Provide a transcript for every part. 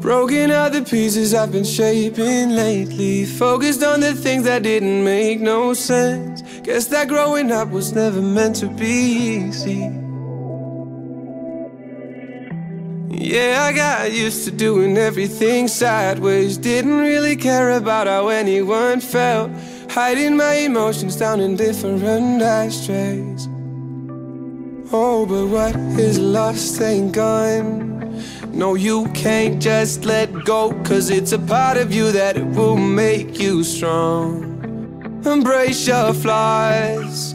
Broken out the pieces I've been shaping lately. Focused on the things that didn't make no sense. Guess that growing up was never meant to be easy. Yeah, I got used to doing everything sideways. Didn't really care about how anyone felt. Hiding my emotions down in different ashtrays. Oh, but what is lost ain't gone. No, you can't just let go, cause it's a part of you that will make you strong. Embrace your flaws.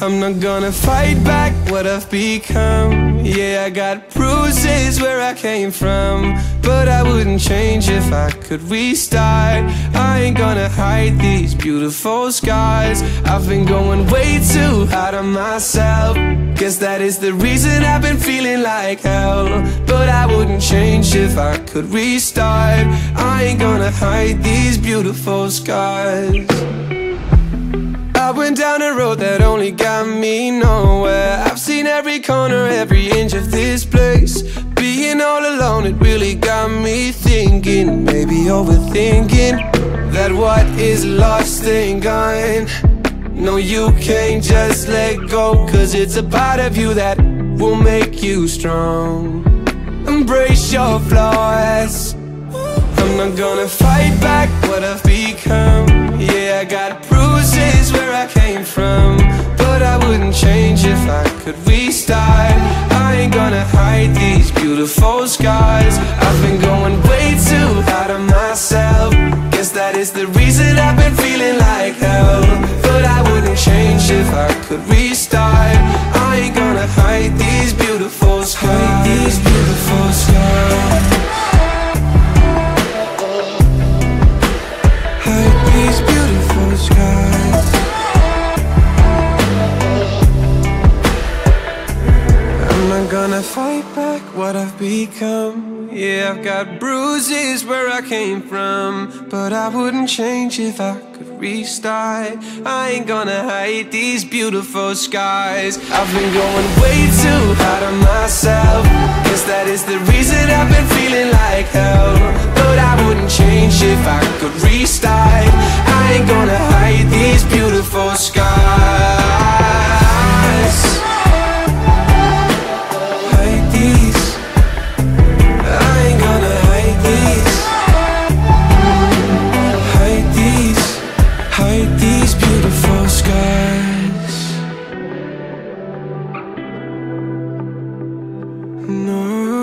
I'm not gonna fight back what I've become. Yeah, I got bruises where I came from. But I wouldn't change if I could restart. I ain't gonna hide these beautiful scars. I've been going way too hard on myself. Guess that is the reason I've been feeling like hell. But I wouldn't change if I could restart. I ain't gonna hide these beautiful scars. Went down a road that only got me nowhere. I've seen every corner, every inch of this place. Being all alone, it really got me thinking. Maybe overthinking That what is lost ain't gone. No, you can't just let go Cause it's a part of you that will make you strong. Embrace your flaws. I'm not gonna fight back what I've become. Yeah, I got bruises gonna these beautiful scars I've been going way too hard on myself. Guess that is the reason I've been feeling like hell. But I wouldn't change if I could restart. I ain't Gonna fight back what I've become. Yeah, I've got bruises where I came from But I wouldn't change if I could restart. I ain't gonna hide these beautiful skies. I've been going way too hard on myself Guess that is the reason I've been feeling like hell No.